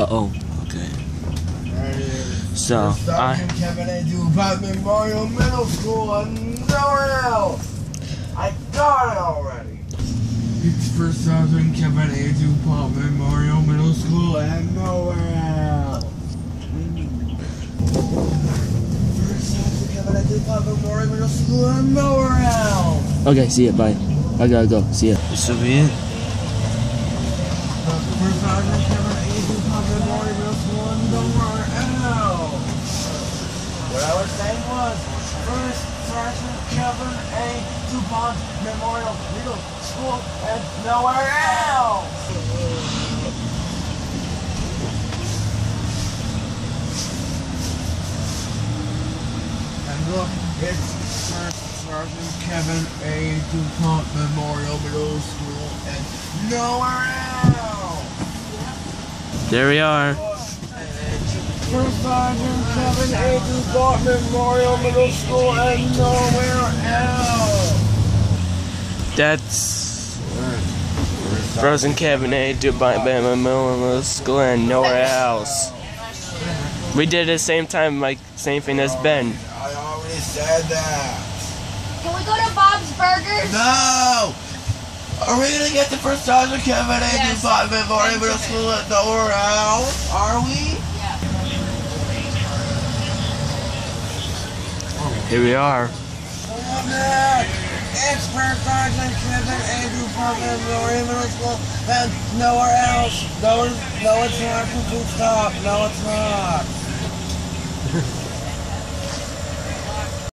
Uh oh. Okay. Right here. So I. Sergeant Kevin A. Dupont Memorial Middle School and nowhere else. I got it already. It's for Sergeant Kevin A. Dupont Memorial Middle School and nowhere else. For Sergeant Kevin A. Dupont Memorial Middle School and nowhere else. Okay. See ya. Bye. I gotta go. See ya. This will be it. For Sergeant Kevin A. Dupont Memorial Middle School and nowhere else. What I was first Sergeant Kevin A. DuPont Memorial Middle School and nowhere else. And look, it's First Sergeant Kevin A. DuPont Memorial Middle School and nowhere else. There we are. First Sergeant Kevin A. DuPont Memorial Middle School and nowhere else. That's Frozen Kevin A. Dubai Bama Middle School and nowhere else. We did it the same time, like same thing as Ben. I already said that. Can we go to Bob's Burgers? No! Are we gonna get the first Sergeant Kevin A. Yes. DuPont Memorial Middle School and nowhere else? Are we? Here we are. It's First Sergeant Kevin A. DuPont Memorial Middle School and nowhere else. No, no, it's not. Stop. No, it's not.